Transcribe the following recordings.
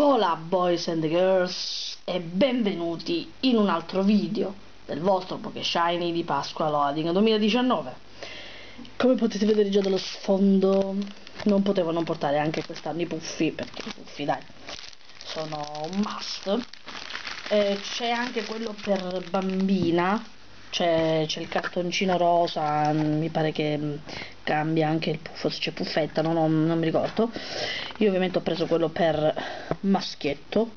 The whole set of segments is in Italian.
Hola boys and girls e benvenuti in un altro video del vostro Poké Shiny di Pasqua Loading 2019 Come potete vedere già dallo sfondo non potevo non portare anche quest'anno i puffi perché i puffi dai sono un must. C'è anche quello per bambina c'è, il cartoncino rosa, mi pare che cambia anche il puffo, se c'è puffetta, no, no, non mi ricordo. Io ovviamente ho preso quello per maschietto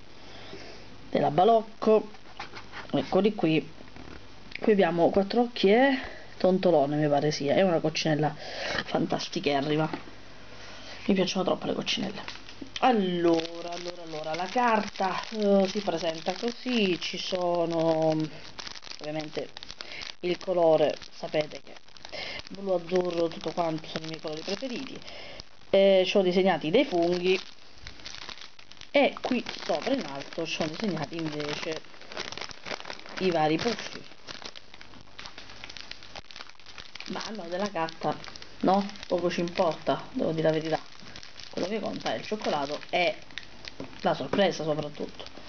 della Balocco. Eccoli qui. Qui abbiamo quattro occhi e tontolone, mi pare sia. È una coccinella fantasticherrima. Mi piacciono troppo le coccinelle. Allora, allora, allora, la carta uh, si presenta così, ci sono ovviamente il colore sapete che blu azzurro tutto quanto sono i miei colori preferiti. Eh, ci ho disegnati dei funghi. E qui sopra in alto ci ho disegnati invece i vari puffi ma no della carta no? Poco ci importa devo dire la verità. Quello che conta è il cioccolato e la sorpresa soprattutto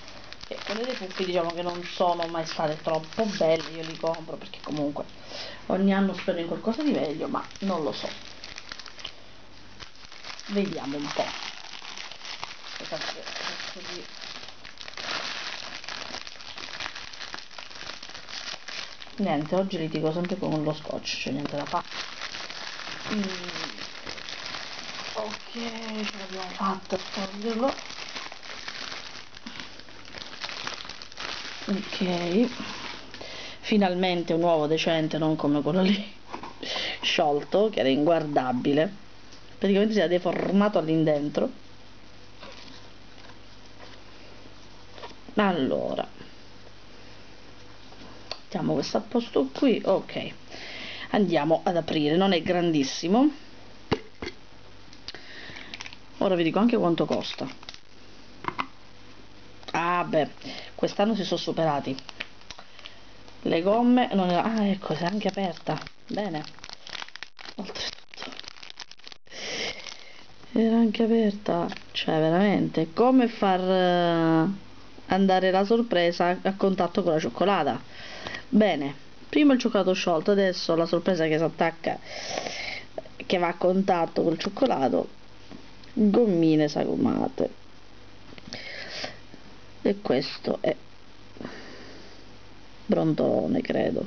e quelle dei puffi diciamo che non sono mai state troppo belle io li compro perché comunque ogni anno spero in qualcosa di meglio ma non lo so. Vediamo un po' così. Niente oggi litigo sempre con lo scotch cioè niente da fare mm. ok ce l'abbiamo fatta a toglierlo ok. Finalmente un uovo decente non come quello lì sciolto che era inguardabile. Praticamente si era deformato all'indentro. Allora. Mettiamo questo a posto qui ok. Andiamo ad aprire non è grandissimo. Ora vi dico anche quanto costa beh quest'anno si sono superati. Le gomme non era ah ecco si è anche aperta. Bene. Oltretutto. Era anche aperta. Cioè veramente come far uh, andare la sorpresa a contatto con la cioccolata? Bene prima il cioccolato sciolto adesso la sorpresa che si attacca che va a contatto col cioccolato. Gommine sagomate e questo è brontolone credo.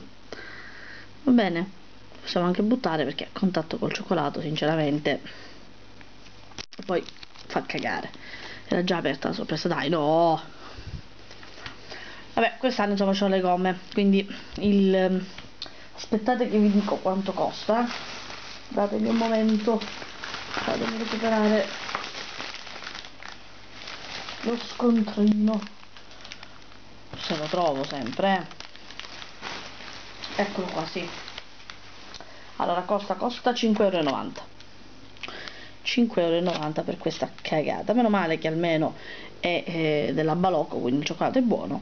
Va bene possiamo anche buttare perché a contatto col cioccolato sinceramente. Poi fa cagare. Era già aperta la sorpresa dai no! Vabbè quest'anno insomma ho le gomme. Quindi il aspettate che vi dico quanto costa. Datemi un momento. Fatemi recuperare lo scontrino se lo trovo sempre eh. eccolo qua sì. Allora costa costa 5,90 5,90 per questa cagata. Meno male che almeno è eh, della balocco quindi il cioccolato è buono.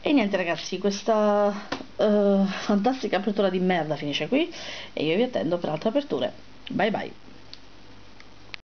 E niente ragazzi questa eh, fantastica apertura di merda finisce qui e io vi attendo per altre aperture. Bye bye